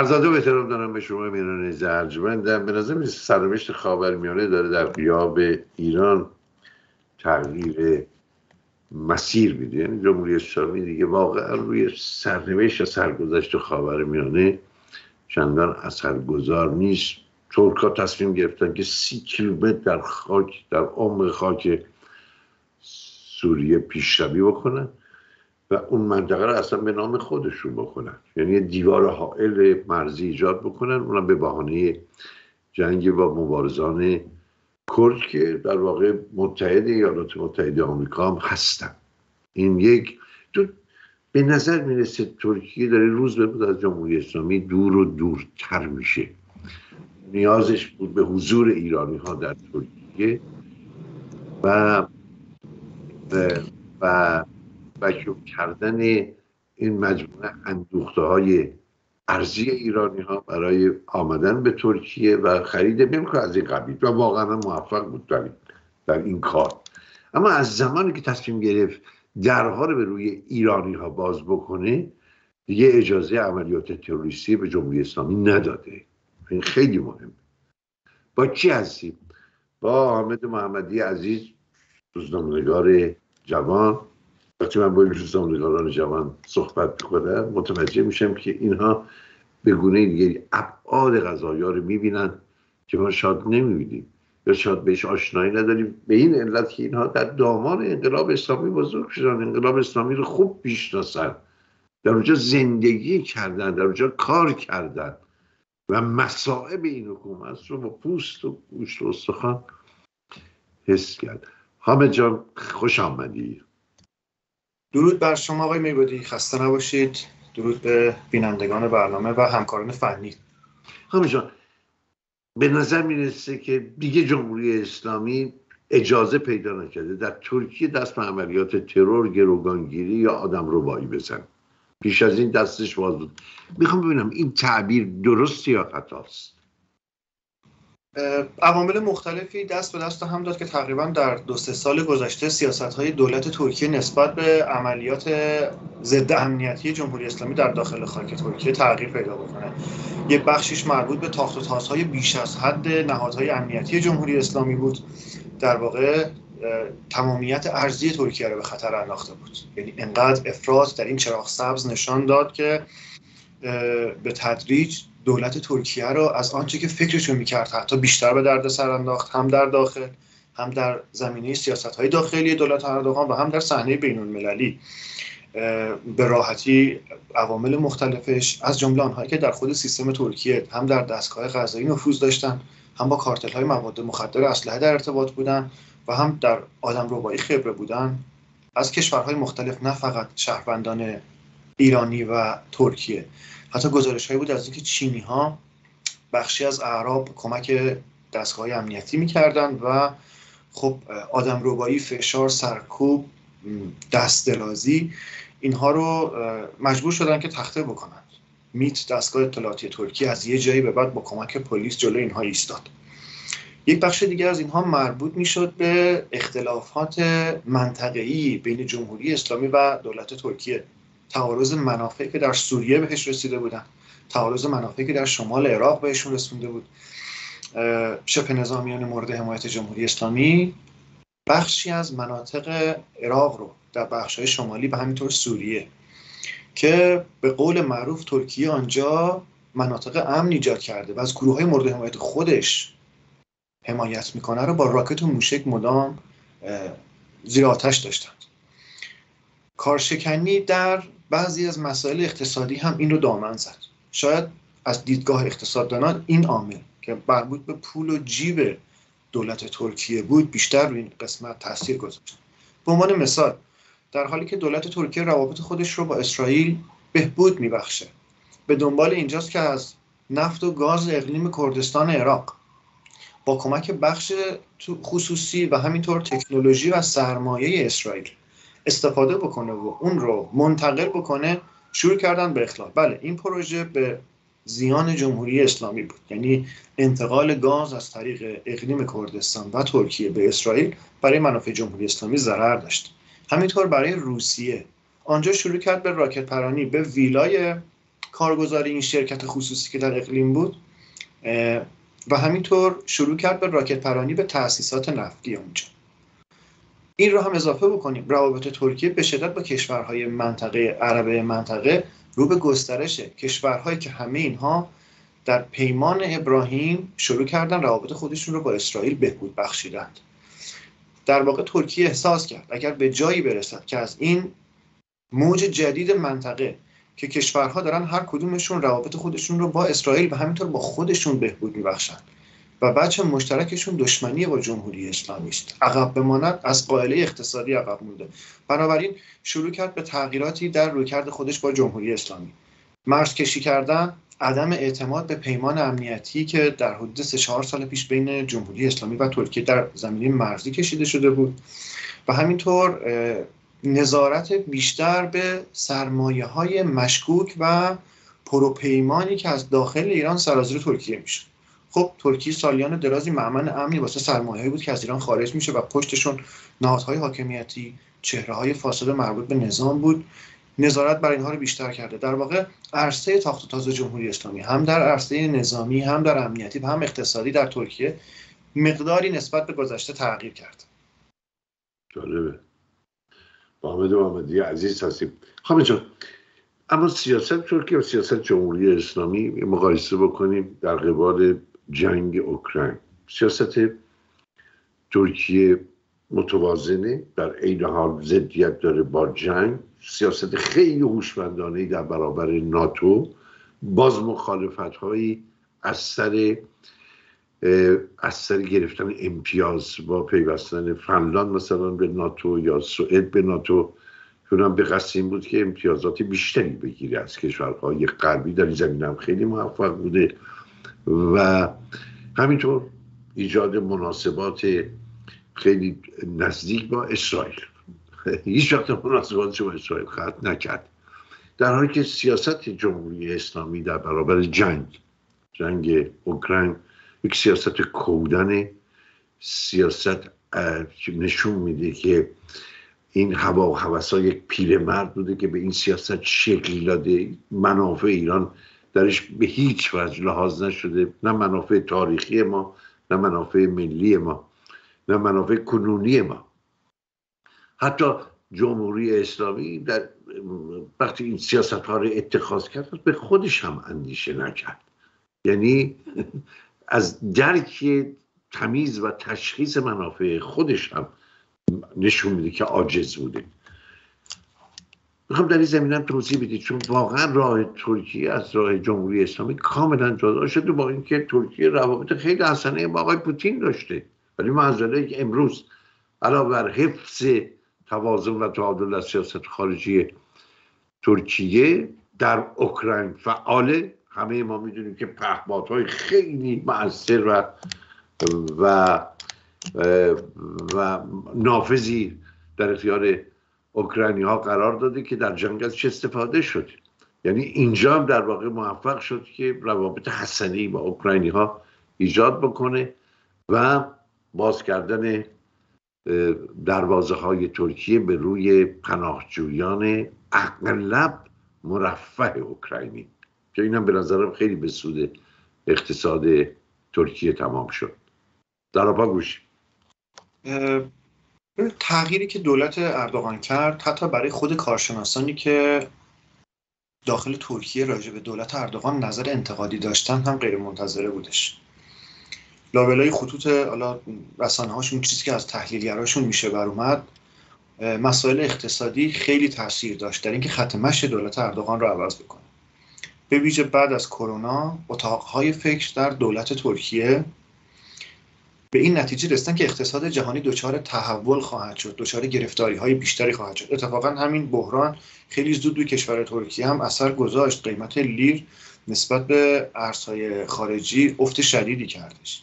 ارزاده به احترام دارم به شما میران زرجمندم به نظر سرنوشت خاورمیانه داره در قیاب ایران تغییر مسیر میده. یعنی جمهوری اسلامی دیگه واقعا روی سرنوشت سرگذشت خاورمیانه چندان اثرگذار نیست. ترکا تصمیم گرفتن که سی کیلومتر در خاک در عمق خاک سوریه پیشروی بکنن. و اون منطقه رو اصلا به نام خودشون بکنن. یعنی دیوار حائل مرزی ایجاد بکنن اونم به بهانه جنگ با مبارزان کرد که در واقع متحد ایالات متحده آمریکا هم هستن. این یک تو به نظر می‌رسه ترکیه داره روز به روز از جمهوری اسلامی دور و دورتر میشه. نیازش بود به حضور ایرانی ها در ترکیه و و مشروع کردن این مجموعه اندوخته های ارزی ایرانی ها برای آمدن به ترکیه و خرید ملک از این قبیل و واقعا موفق بود در این, کار. اما از زمانی که تصمیم گرفت درها رو به روی ایرانی ها باز بکنه دیگه اجازه عملیات تروریستی به جمهوری اسلامی نداده. این خیلی مهم. با کی هستیم؟ با حامد محمدی عزیز روزنامه‌نگار جوان. وقتی من با این روزنامه‌نگاران جوان صحبت می‌کنم متوجه میشم که اینها به گونه دیگه ابعاد قضایا رو می‌بینن که ما شاید نمی‌بینیم. یا شاید بهش آشنایی نداریم. به این علت که اینها در دامان انقلاب اسلامی بزرگ شدن. انقلاب اسلامی رو خوب می‌شناسن در اونجا زندگی کردن در اونجا کار کردن. و مسائب این حکومت رو با پوست و گوشت و استخوان حس کرد. حامد جان خوش آمدی. درود بر شما آقای میبودی. خسته نباشید. درود به بینندگان برنامه و همکاران فنی. حامد جان به نظر می‌رسه که دیگه جمهوری اسلامی اجازه پیدا نکرده در ترکیه دست به عملیات ترور گروگانگیری یا آدم رو بزن پیش از این دستش باز بود. می‌خوام ببینم این تعبیر درست یا خطاست؟ عوامل مختلفی دست به دست هم داد که تقریبا در دو سه سال گذشته سیاست های دولت ترکیه نسبت به عملیات ضد امنیتی جمهوری اسلامی در داخل خاک ترکیه تغییر پیدا بکنه. یک بخشیش مربوط به تاخت و تازهای بیش از حد نهادهای امنیتی جمهوری اسلامی بود. در واقع تمامیت ارزی ترکیه رو به خطر انداخته بود. یعنی انقدر افراط در این چراغ سبز نشان داد که به تدریج دولت ترکیه رو از آنچه که فکرشو می‌کرد حتی بیشتر به درد سر انداخت هم در داخل هم در زمینه سیاست های داخلی دولت اردوغان و هم در صحنه بین المللی به راحتی عوامل مختلفش از جمله آنهایی که در خود سیستم ترکیه هم در دستگاه غذایی نفوذ داشتن هم با کارتل های مواد مخدر اسلحه در ارتباط بودن و هم در آدم روبایی خبره بودن. از کشورهای مختلف نه فقط شهروندان ایرانی و ترکیه. حتی گزارش هایی بود از اینکه چینی ها بخشی از اعراب کمک دستگاه امنیتی می‌کردن و خب آدم روبایی فشار سرکوب دست درازی اینها رو مجبور شدن که تخته بکنند میت دستگاه اطلاعاتی ترکیه از یه جایی به بعد با کمک پلیس جلو اینها ایستاد. یک بخش دیگر از اینها مربوط می‌شد به اختلافات منطقه‌ای بین جمهوری اسلامی و دولت ترکیه. تعارض منافعی که در سوریه بهش رسیده بودن. تعارض منافعی که در شمال عراق بهشون رسیده بود. شبه نظامیان مورد حمایت جمهوری اسلامی؟ بخشی از مناطق عراق رو در بخش های شمالی و همینطور سوریه که به قول معروف ترکیه آنجا مناطق امن ایجاد کرده و از گروه های مورد حمایت خودش حمایت می‌کنه رو با راکت و موشک مدام زیر آتش داشتند. کارشکنی در بعضی از مسائل اقتصادی هم این رو دامن زد. شاید از دیدگاه اقتصاددانان این عامل که مربوط به پول و جیب دولت ترکیه بود بیشتر روی این قسمت تاثیر گذاشت. به عنوان مثال در حالی که دولت ترکیه روابط خودش رو با اسرائیل بهبود میبخشه به دنبال اینجاست که از نفت و گاز اقلیم کردستان عراق با کمک بخش خصوصی و همینطور تکنولوژی و سرمایه اسرائیل استفاده بکنه و اون رو منتقل بکنه شروع کردن به اخلاق. بله این پروژه به زیان جمهوری اسلامی بود. یعنی انتقال گاز از طریق اقلیم کردستان و ترکیه به اسرائیل برای منافع جمهوری اسلامی ضرر داشت. همینطور برای روسیه. آنجا شروع کرد به راکت پرانی به ویلای کارگزاری این شرکت خصوصی که در اقلیم بود و همینطور شروع کرد به راکت پرانی به تأسیسات نفتی اونجا این رو هم اضافه بکنیم. روابط ترکیه به شدت با کشورهای منطقه عربه منطقه رو به گسترشه. کشورهایی که همه اینها در پیمان ابراهیم شروع کردن روابط خودشون رو با اسرائیل بهبود بخشیدند. در واقع ترکیه احساس کرد اگر به جایی برسد که از این موج جدید منطقه که کشورها دارن هر کدومشون روابط خودشون رو با اسرائیل و همینطور با خودشون بهبود میبخشند و بچه مشترکشون دشمنی با جمهوری اسلامی است. عقب بماند از قائله اقتصادی عقب مونده. بنابراین شروع کرد به تغییراتی در رویکرد خودش با جمهوری اسلامی. مرز کشی کردن عدم اعتماد به پیمان امنیتی که در حدود سه چهار سال پیش بین جمهوری اسلامی و ترکیه در زمینه مرزی کشیده شده بود. و همینطور نظارت بیشتر به سرمایه های مشکوک و پروپیمانی که از داخل ایران سرازیر ترکیه میشه خب ترکیه سالیان درازی معمن امنی واسه سرمایه بود که از ایران خارج میشه و پشتشون نهادهای حاکمیتی چهره های فاسد مربوط به نظام بود. نظارت بر اینها رو بیشتر کرده. در واقع عرصه تاخت و تاز جمهوری اسلامی هم در عرصه نظامی هم در امنیتی و هم اقتصادی در ترکیه مقداری نسبت به گذشته تغییر کرد. جالبه. محمد محمدی عزیز هستیم. خب اما سیاست ترکیه و سیاست جمهوری اسلامی مقایسه بکنیم در قبال جنگ اوکراین. سیاست ترکیه متوازنه در عین حال ضدیت داره با جنگ. سیاست خیلی هوشمندانه در برابر ناتو. باز مخالفت هایی از سر از سر گرفتن امتیاز با پیوستن فنلاند مثلا به ناتو یا سوئد به ناتو. هم به قصد این بود که امتیازات بیشتری بگیره از کشورهای غربی. در این زمین هم خیلی موفق بوده. و همینطور ایجاد مناسبات خیلی نزدیک با اسرائیل. هیچ وقت مناسباتش با اسرائیل خط نکرد. در حالی که سیاست جمهوری اسلامی در برابر جنگ جنگ اوکراین یک سیاست کودن سیاست نشون میده که این هوا و یک پیرمرد بوده که به این سیاست شکل داده. منافع ایران درش به هیچ وجه لحاظ نشده. نه منافع تاریخی ما نه منافع ملی ما نه منافع کنونی ما. حتی جمهوری اسلامی در وقتی این سیاست ها رو اتخاذ کرد به خودش هم اندیشه نکرد. یعنی از درک تمیز و تشخیص منافع خودش هم نشون میده که عاجز بوده. می‌خوام در این زمینم توضیح بدید چون واقعا راه ترکیه از راه جمهوری اسلامی کاملا جدا شده با اینکه ترکیه روابط خیلی حسنه با آقای پوتین داشته. ولی منظره که امروز علاوه بر حفظ توازن و تعادل از سیاست خارجی ترکیه در اوکراین فعاله. همه ما می‌دونیم که پهپادهای خیلی مؤثر و و و نافذی در اختیار اوکراینی ها قرار داده که در جنگ ازش استفاده شد. یعنی اینجا هم در واقع موفق شد که روابط حسنی با اوکراینی ها ایجاد بکنه و باز کردن دروازه های ترکیه به روی پناهجویان اغلب مرفه اوکراینی. که اینم به نظرم خیلی به سود اقتصاد ترکیه تمام شد. در گوش. تغییری که دولت اردوغان کرد حتی برای خود کارشناسانی که داخل ترکیه راجع به دولت اردوغان نظر انتقادی داشتن هم غیر منتظره بودش. لابلای خطوط حالا رسانه هاشون چیزی که از تحلیلگراشون میشه بر اومد مسائل اقتصادی خیلی تاثیر داشت در اینکه خط مشی دولت اردوغان رو عوض بکنه. به ویژه بعد از کرونا اتاقهای فکر در دولت ترکیه به این نتیجه رسیدن که اقتصاد جهانی دچار تحول خواهد شد دچار گرفتاری های بیشتری خواهد شد. اتفاقا همین بحران خیلی زود به کشور ترکیه هم اثر گذاشت قیمت لیر نسبت به ارزهای خارجی افت شدیدی کردش.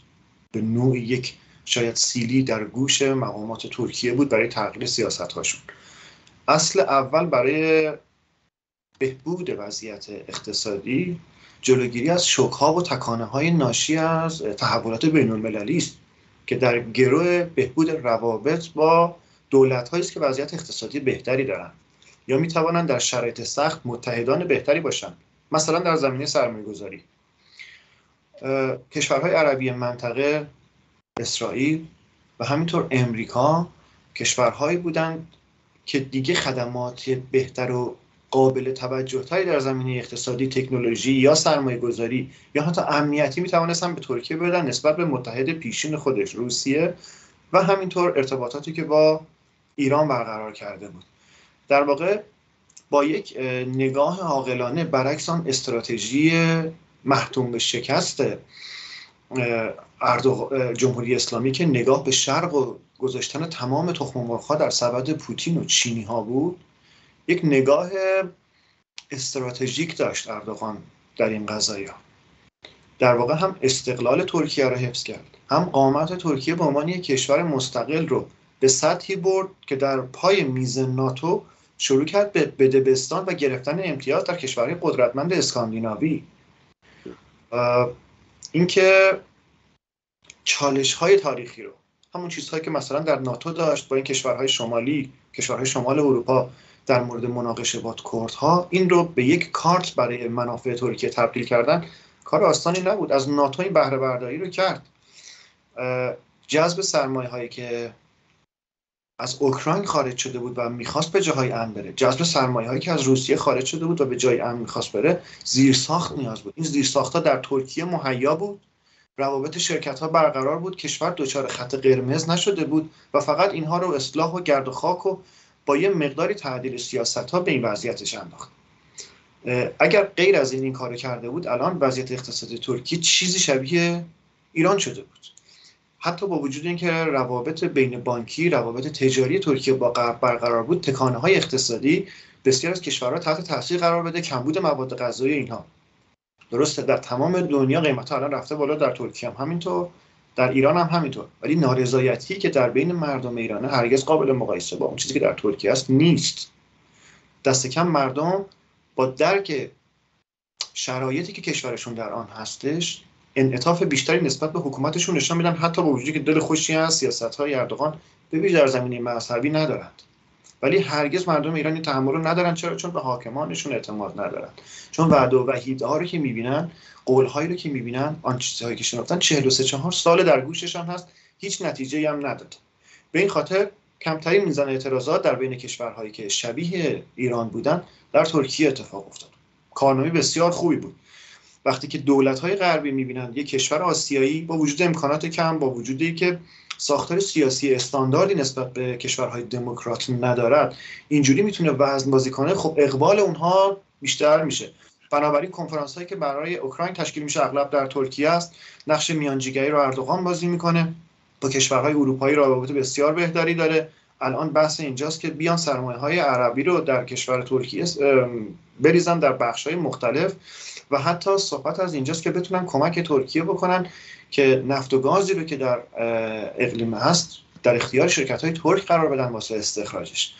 به نوع یک شاید سیلی در گوش مقامات ترکیه بود برای تغییر سیاست هاشون اصل اول برای بهبود وضعیت اقتصادی جلوگیری از شوکها و تکانه های ناشی از تحولات بین المللی است. که در گروه بهبود روابط با دولت است که وضعیت اقتصادی بهتری دارند. یا می توانند در شرایط سخت متحدان بهتری باشند. مثلا در زمینه سرمایه گذاری کشورهای عربی منطقه اسرائیل و همینطور امریکا کشورهایی بودند که دیگه خدمات بهتر و قابل توجه تری در زمینه اقتصادی تکنولوژی یا سرمایه گذاری یا حتی امنیتی می توانستن به ترکیه بدن نسبت به متحد پیشین خودش روسیه و همینطور ارتباطاتی که با ایران برقرار کرده بود. در واقع با یک نگاه عاقلانه برعکس آن استراتژی محتوم به شکست جمهوری اسلامی که نگاه به شرق و گذاشتن تمام تخم مرغ‌ها در سبد پوتین و چینی ها بود یک نگاه استراتژیک داشت اردوغان در این قضايا در واقع هم استقلال ترکیه را حفظ کرد. هم قامت ترکیه به عنوان یک کشور مستقل رو به سطحی برد که در پای میز ناتو شروع کرد به بدبستان و گرفتن امتیاز در کشورهای قدرتمند اسکاندیناوی. اینکه چالش های تاریخی رو همون چیزهایی که مثلا در ناتو داشت با این کشورهای شمالی کشورهای شمال اروپا در مورد مناقشه با کردها. این رو به یک کارت برای منافع ترکیه تبدیل کردن کار آسانی نبود. از ناتو این بهره برداری رو کرد. جذب سرمایه هایی که از اوکراین خارج شده بود و می‌خواست به جاهای امن بره. جذب سرمایه هایی که از روسیه خارج شده بود و به جای امن می‌خواست بره زیرساخت نیاز بود. این زیرساخت ها در ترکیه مهیا بود. روابط شرکت ها برقرار بود. کشور دچار خط قرمز نشده بود و فقط اینها رو اصلاح و گرد و خاک و با یه مقداری تعدیل سیاست ها به این وضعیتش انداخت. اگر غیر از این این کار کرده بود الان وضعیت اقتصادی ترکیه چیزی شبیه ایران شده بود. حتی با وجود اینکه روابط بین بانکی روابط تجاری ترکیه با غرب برقرار بود تکانه های اقتصادی بسیار از کشورها تحت تاثیر قرار بده کمبود مواد غذایی اینها. درسته در تمام دنیا قیمت الان رفته بالا در ترکیه هم همینطور. در ایران هم همینطور. ولی نارضایتی که در بین مردم ایران هرگز قابل مقایسه با اون چیزی که در ترکیه است نیست. دست کم مردم با درک شرایطی که کشورشون در آن هستش انعطاف بیشتری نسبت به حکومتشون نشان میدن حتی با وجودی که دل خوشی از سیاست های اردوغان به ویژه در زمینه مذهبی ندارند. ولی هرگز مردم ایران این تحمل رو ندارن. چرا؟ چون به حاکمانشون اعتماد ندارن. چون وعده و وحیده ها رو که می‌بینن قول هایی رو که می‌بینن آن چیزهایی که شناختن 43 چهار سال در گوششان هست. هیچ نتیجه هم نداد. به این خاطر کمترین میزان اعتراضات در بین کشورهایی که شبیه ایران بودن در ترکیه اتفاق افتاد. کارنامه بسیار خوبی بود. وقتی که دولت های غربی می‌بینن یک کشور آسیایی با وجود امکانات کم با وجودی که ساختار سیاسی استانداردی نسبت به کشورهای دموکرات ندارد اینجوری می‌تونه وزن بازی کنه خب اقبال اونها بیشتر میشه. بنابراین کنفرانس هایی که برای اوکراین تشکیل میشه اغلب در ترکیه است نقش میانجیگری رو اردوغان بازی می‌کنه با کشورهای اروپایی رابطه بسیار بهتری داره. الان بحث اینجاست که بیان سرمایه های عربی رو در کشور ترکیه بریزن در بخش های مختلف. و حتی صحبت از اینجاست که بتونن کمک ترکیه بکنن که نفت و گازی رو که در اقلیم هست در اختیار شرکت های ترک قرار بدن واسه استخراجش.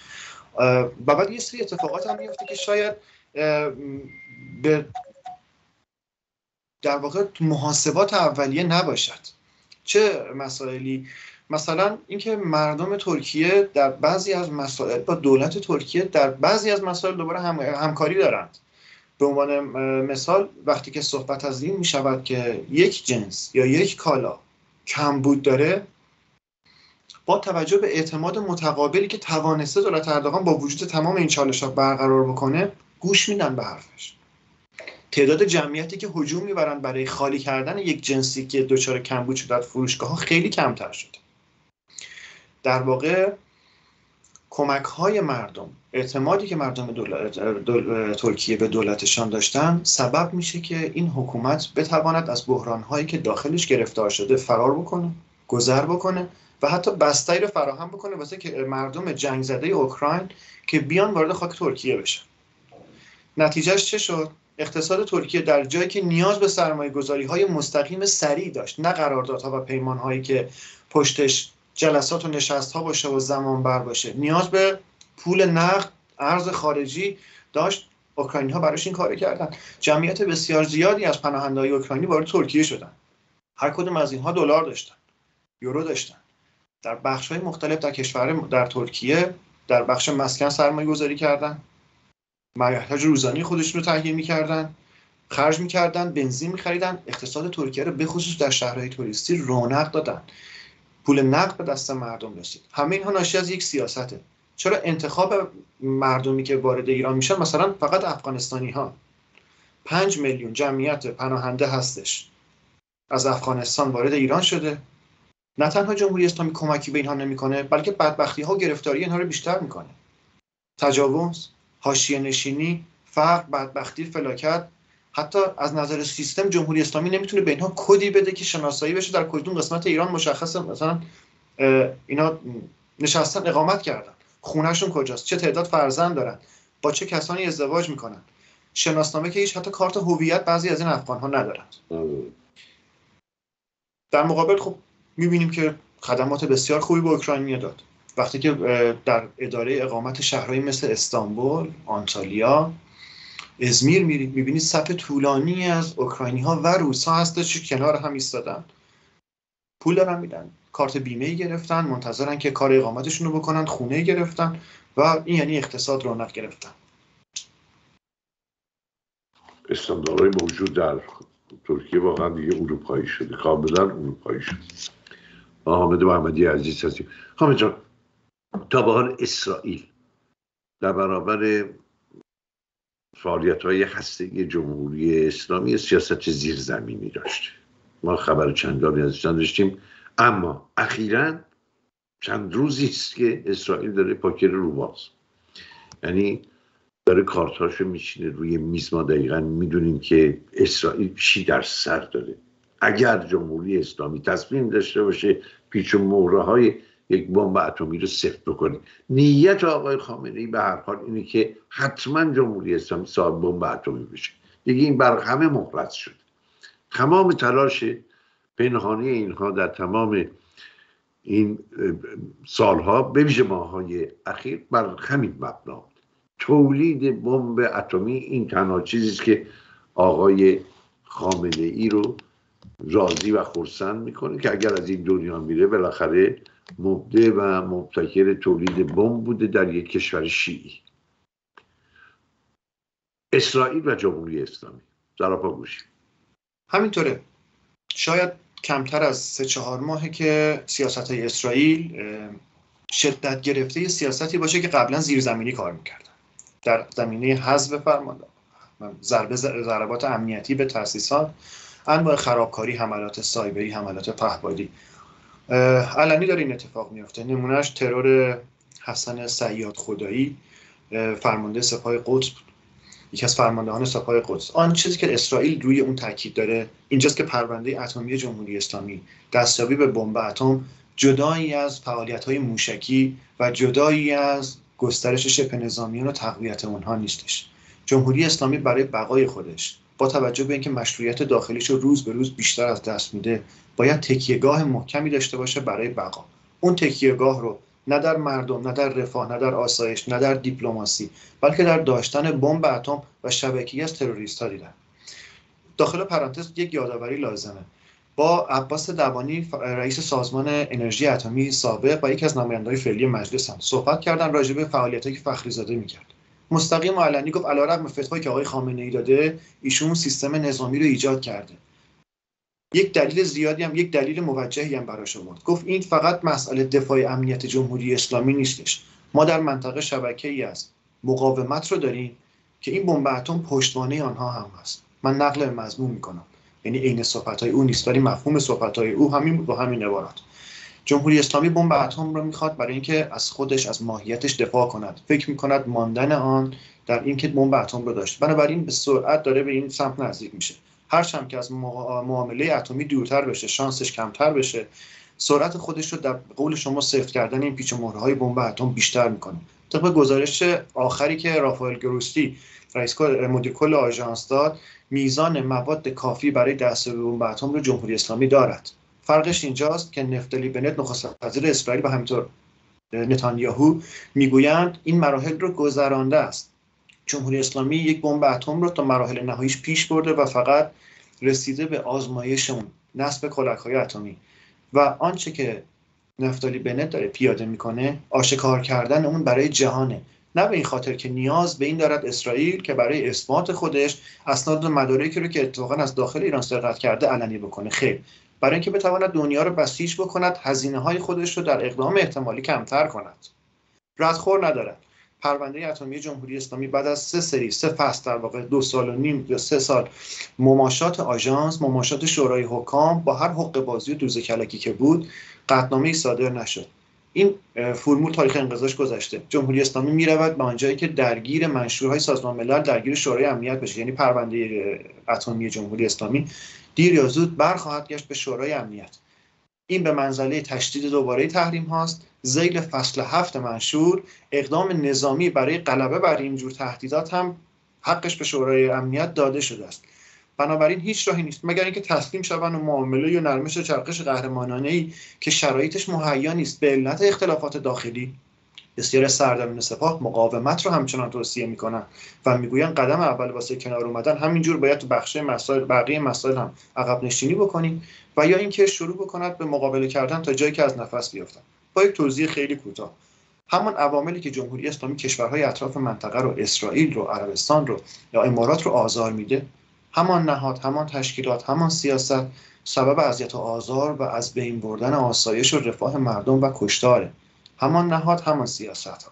و بعد یه سری اتفاقات هم میفته که شاید به در واقع محاسبات اولیه نباشد. چه مسائلی؟ مثلا اینکه مردم ترکیه در بعضی از مسائل با دولت ترکیه در بعضی از مسائل دوباره هم، همکاری دارند. به عنوان مثال وقتی که صحبت از این می شود که یک جنس یا یک کالا کمبود داره با توجه به اعتماد متقابلی که توانسته دولت اردوغان با وجود تمام این چالش ها برقرار بکنه گوش میدن به حرفش. تعداد جمعیتی که هجوم می‌برند برای خالی کردن یک جنسی که دچار کمبود شده در فروشگاه ها خیلی کمتر شده. در واقع کمک های مردم اعتمادی که مردم ترکیه به دولتشان داشتن سبب میشه که این حکومت بتواند از بحران هایی که داخلش گرفتار شده فرار بکنه گذر بکنه و حتی بستری رو فراهم بکنه واسه که مردم جنگ زده اوکراین که بیان وارد خاک ترکیه بشن. نتیجهش چه شد؟ اقتصاد ترکیه در جایی که نیاز به سرمایه گذاری های مستقیم سریع داشت نه قراردادها و پیمان هایی که پشتش جلسات و نشست ها باشه و زمان بر باشه. نیاز به پول نقد ارز خارجی داشت. اوکراینی ها براش این کار کردن. جمعیت بسیار زیادی از پناهنده های اوکراینی وارد ترکیه شدن. هر کدوم از اینها دلار داشتن یورو داشتن. در بخش های مختلف در کشور در ترکیه در بخش مسکن سرمایه گذاری کردن. محتاج روزانی خودشون رو تهیه می‌کردن. خرج می‌کردن بنزین میخریدن. اقتصاد ترکیه رو بخصوص در شهرهای توریستی رونق دادن. پول نقد به دست مردم رسید. همه اینها ناشی از یک سیاسته. چرا انتخاب مردمی که وارد ایران میشن؟ مثلا فقط افغانستانی ها پنج میلیون جمعیت پناهنده هستش. از افغانستان وارد ایران شده. نه تنها جمهوری اسلامی کمکی به اینها نمی‌کنه بلکه بدبختی ها و گرفتاری اینها رو بیشتر می‌کنه. تجاوز حاشیه نشینی فقر بدبختی فلاکت. حتی از نظر سیستم جمهوری اسلامی نمی‌تونه به اینها کدی بده که شناسایی بشه در کدوم قسمت ایران مشخصه. مثلا اینا نشستن اقامت کردن. خونهشون کجاست؟ چه تعداد فرزند دارن؟ با چه کسانی ازدواج می‌کنن؟ شناسنامه که هیچ حتی کارت هویت بعضی از این افغان ها ندارند در مقابل خب می‌بینیم که خدمات بسیار خوبی به اوکراینیا داد وقتی که در اداره اقامت شهرهایی مثل استانبول، آنتالیا، ازمیر میرید می‌بینید صف طولانی از اوکراینی ها و روس ها هستش که کنار هم ایستادن. پول دارن میدن. کارت بیمه گرفتن منتظرن که کار اقامتشون رو بکنن خونه گرفتن و این یعنی اقتصاد رونق گرفتن. استانداردهای موجود در ترکیه واقعا دیگه اروپایی شده. کاملا اروپایی شده. حامد محمدی عزیز هستیم حامد جان تا به حال اسرائیل در برابر فعالیت های هسته جمهوری اسلامی سیاست زیرزمینی داشته. ما خبر چندانی ازشان داشتیم. اما اخیرا چند روزی است که اسرائیل داره پاکر رو باز. یعنی داره کارتاشو میشینه روی میز. ما دقیقا می‌دونیم که اسرائیل چی در سر داره. اگر جمهوری اسلامی تصمیم داشته باشه پیچ و مهره های یک بمب اتمی رو سفت بکنه. نیت آقای خامنه ای به هر حال اینه که حتما جمهوری اسلامی صاحب بمب اتمی بشه. دیگه این بر همه مخلص شد تمام تلاش پنهانی اینها در تمام این سالها به ویژه ماهای اخیر بر همین مبنا تولید بمب اتمی این تنها چیزی است که آقای خامنه ای رو راضی و خرسند می‌کنه که اگر از این دنیا میره بالاخره مبده و مبتکر تولید بمب بوده در یک کشور شیعی. اسرائیل و جمهوری اسلامی. زراپا گوشی همینطوره. شاید کمتر از سه چهار ماهه که سیاست های اسرائیل شدت گرفته سیاستی باشه که قبلا زیرزمینی کار می‌کردن. در زمینه حذف فرمان ضربه ضربات امنیتی به تاسیسات انواع خرابکاری حملات سایبری حملات پهبادی علنی داره این اتفاق میفته نمونهش ترور حسن سیاد خدایی فرمانده سپاه قدس یکی از فرماندهان سپاه قدس. آن چیزی که اسرائیل روی اون تاکید داره اینجاست که پرونده اتمی جمهوری اسلامی دستیابی به بمب اتم جدایی از فعالیت های موشکی و جدایی از گسترش شبه نظامیان و تقویت اونها نیستش. جمهوری اسلامی برای بقای خودش با توجه به اینکه مشروعیت داخلیش رو روز به روز بیشتر از دست میده باید تکیهگاه محکمی داشته باشه برای بقا. اون تکیهگاه رو نه در مردم نه در رفاه نه در آسایش نه در دیپلماسی بلکه در داشتن بمب اتم و شبکه‌ای از تروریست ها دیدن. داخل پرانتز یک یادآوری لازمه. با عباس دوانی رئیس سازمان انرژی اتمی سابق و یکی از نمایندگان فعلی مجلس هم صحبت کردن راجع به فعالیتی که فخری زاده می‌کرد. مستقیم و علنی گفت علیرغم فتوایی که آقای خامنه ای داده ایشون سیستم نظامی رو ایجاد کرده. یک دلیل زیادی هم یک دلیل موجهی هم براش آورد. گفت این فقط مسئله دفاع امنیت جمهوری اسلامی نیستش. ما در منطقه شبکه ای از مقاومت رو داریم که این بمب اتم پشتوانه آنها هم هست. من نقل مضمون می‌کنم. یعنی عین صحبت های او نیست ولی مفهوم صحبت های او همین با همین عبارات جمهوری اسلامی بمب اتم رو می‌خواد برای اینکه از خودش از ماهیتش دفاع کند. فکر می‌کند ماندن آن در اینکه بمب اتم رو داشت. بنابراین به سرعت داره به این سمت نزدیک میشه. هرچند که از معامله اتمی دورتر بشه شانسش کمتر بشه سرعت خودش رو در قول شما صفر کردن این پیچ و های بمب اتم بیشتر می‌کنه. طبق گزارش آخری که رافائل گروستی رئیس مدیر کل آژانس داد میزان مواد کافی برای دستیابی به بمب اتم رو جمهوری اسلامی دارد. فرقش اینجاست که نفتالی بنت نخست وزیر اسرائیل و همینطور نتانیاهو می‌گویند این مراحل رو گذرانده است. جمهوری اسلامی یک بمب اتم رو تا مراحل نهاییش پیش برده و فقط رسیده به آزمایش اون نصب کلک های اتمی. و آنچه که نفتالی بنت داره پیاده می‌کنه آشکار کردن اون برای جهانه. نه به این خاطر که نیاز به این دارد اسرائیل که برای اثبات خودش اسناد و مدارکی رو که اتفاقا از داخل ایران سرقت کرده علنی بکنه. خیر. برای اینکه بتواند دنیا رو بسیج بکند هزینه های خودش رو در اقدام احتمالی کمتر کند. ردخور ندارد. پرونده اتمی جمهوری اسلامی بعد از سه سری سه فصل در واقع دو سال و نیم یا سه سال مماشات آژانس مماشات شورای حکام با هر حق بازی و دوز کلکی که بود قطنامه صادر نشد. این فرمول تاریخ انقضاش گذشته. جمهوری اسلامی می‌رود به آنجایی که درگیر منشورهای سازمان ملل درگیر شورای امنیت بشه. یعنی پرونده اتمی جمهوری اسلامی دیر یا زود برخواهد گشت به شورای امنیت. این به منزله تشدید دوباره تحریم هاست. زیل فصل هفت منشور اقدام نظامی برای غلبه بر اینجور تهدیدات هم حقش به شورای امنیت داده شده است. بنابراین هیچ راهی نیست مگر اینکه تسلیم شوند و معامله یا نرمش چرخش قهرمانانه ای که شرایطش مهیا نیست. به علت اختلافات داخلی بسیار سردمین سپاه مقاومت رو همچنان توصیه می‌کنن و می‌گویند قدم اول واسه کنار اومدن همینجور باید تو بخش مسائل بقیه مسائل هم عقب نشینی بکنیم و یا اینکه شروع بکند به مقابله کردن تا جایی که از نفس بیفتن با یک توضیح خیلی کوتاه. همان عواملی که جمهوری اسلامی کشورهای اطراف منطقه رو اسرائیل رو عربستان رو یا امارات رو آزار میده همان نهاد همان تشکیلات همان سیاست سبب اذیت و آزار و از بین بردن آسایش و رفاه مردم و کشتاره. همان نهاد همان سیاست ها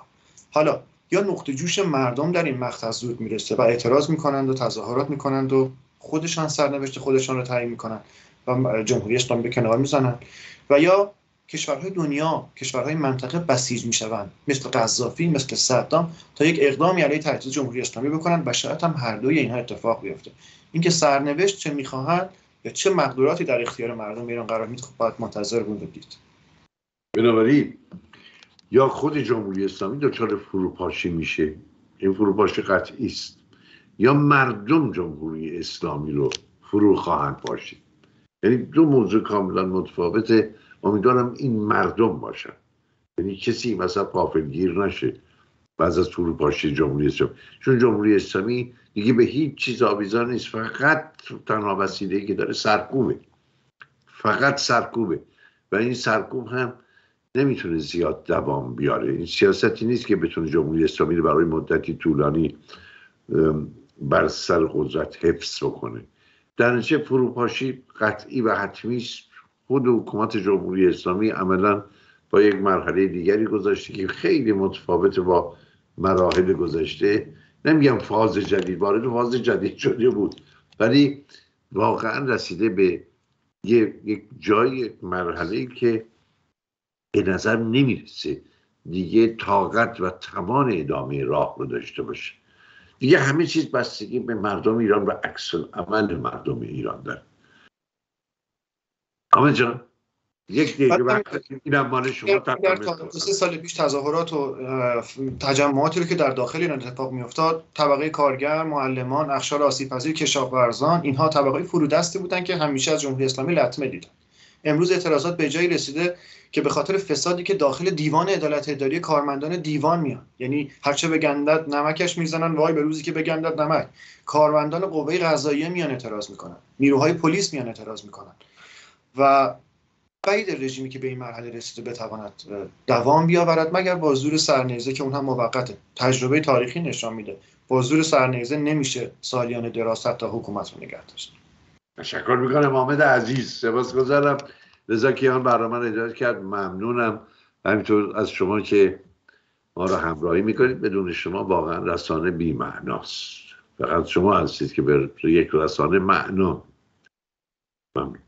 حالا یا نقطه جوش مردم در این مقطع زود می‌رسه و اعتراض می‌کنند و تظاهرات می‌کنند و خودشان سرنوشت خودشان رو تعیین می‌کنند. و جمهوری اسلامی به کنار می‌زنند و یا کشورهای دنیا کشورهای منطقه بسیج می‌شوند. مثل قذافی مثل صدام تا یک اقدامی علیه تهدید جمهوری اسلامی بکنند. و شاید هم هر دوی اینها اتفاق بیفته. اینکه سرنوشت چه می‌خواهند یا چه مقدوراتی در اختیار مردم ایران قرار میده خب باید منتظر بود دید بنابراین یا خود جمهوری اسلامی دچار فروپاشی میشه. این فروپاشی قطعی است. یا مردم جمهوری اسلامی رو فرو خواهند پاشید. یعنی دو موضوع کاملا متفاوته. امیدوارم این مردم باشن. یعنی کسی مثلا قافلگیر نشه. بعد از فروپاشی جمهوری اسلامی. چون جمهوری اسلامی دیگه به هیچ چیز آویزان نیست. فقط تنها وسیله که داره سرکوبه. فقط سرکوبه. و این سرکوب هم نمی‌تونه زیاد دوام بیاره. این سیاستی نیست که بتونه جمهوری اسلامی رو برای مدتی طولانی بر سر قدرت حفظ بکنه. در نتیجه فروپاشی قطعی و حتمی خود حکومت جمهوری اسلامی عملا با یک مرحله دیگری گذاشته که خیلی متفاوت با مراحل گذشته. نمیگم فاز جدید وارد فاز جدید شده بود ولی واقعا رسیده به یک جای مرحله که به نظر نمی‌رسه دیگه طاقت و توان ادامه راه رو داشته باشه. دیگه همه چیز بستگی به مردم ایران و عکس عمل مردم ایران داره. آمد جان یک دقیقه وقت اینم مال شما در سه سال پیش تظاهرات و تجمعاتی رو که در داخل ایران اتفاق میافتاد طبقه کارگر معلمان اخشار آسیب پذیر کشاورزان اینها طبقه فرودستی بودن که همیشه از جمهوری اسلامی لطمه دیدن. امروز اعتراضات به جایی رسیده که به خاطر فسادی که داخل دیوان عدالت اداری کارمندان دیوان میان. یعنی هرچه بگندد نمکش می‌زنن وای به روزی که بگندد نمک. کارمندان قوه قضاییه میان اعتراض می‌کنن. نیروهای پلیس میان اعتراض می‌کنن. و بعید رژیمی که به این مرحله رسیده بتواند دوام بیاورد مگر با زور سرنیزه که اون هم موقته تجربه تاریخی نشان میده با زور سرنیزه نمیشه سالیان دراست تا حکومت رو نگه داشت. تشکر می‌کنم محمد عزیز. سپاسگزارم رضا کیان برنامه رو اداره کرد. ممنونم. همینطور از شما که ما رو همراهی می‌کنید. بدون شما واقعا رسانه بی معناست فقط شما هستید که به یک رسانه معنا ممنون.